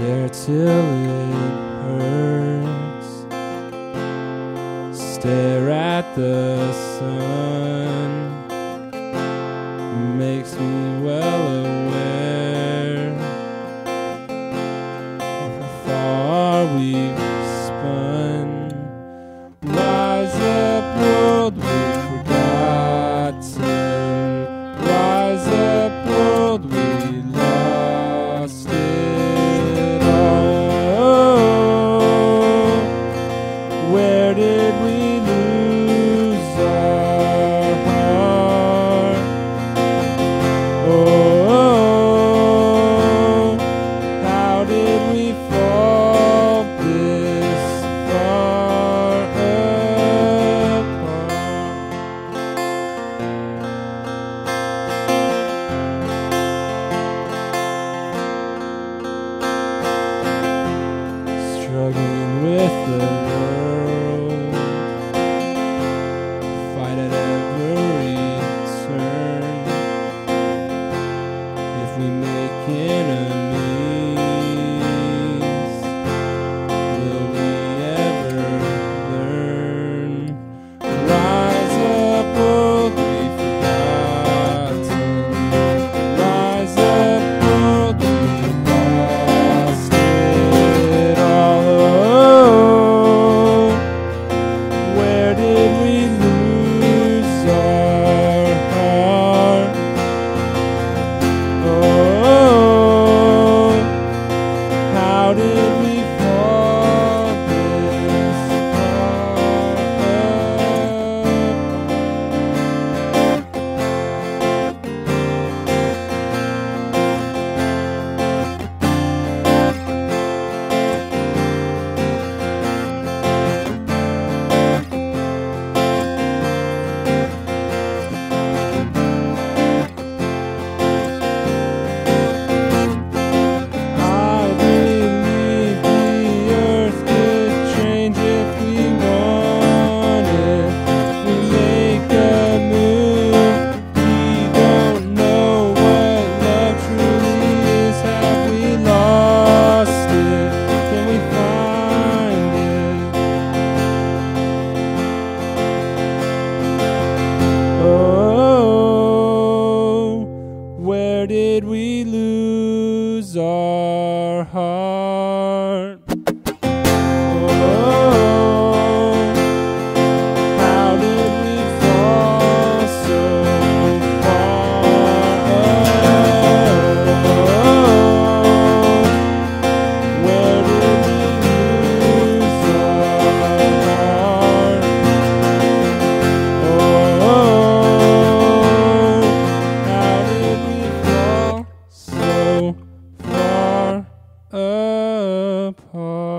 till it hurts. Stare at the sun makes me well aware of how far we've spun. Rise up, world we've forgotten. shouted me. where did we apart.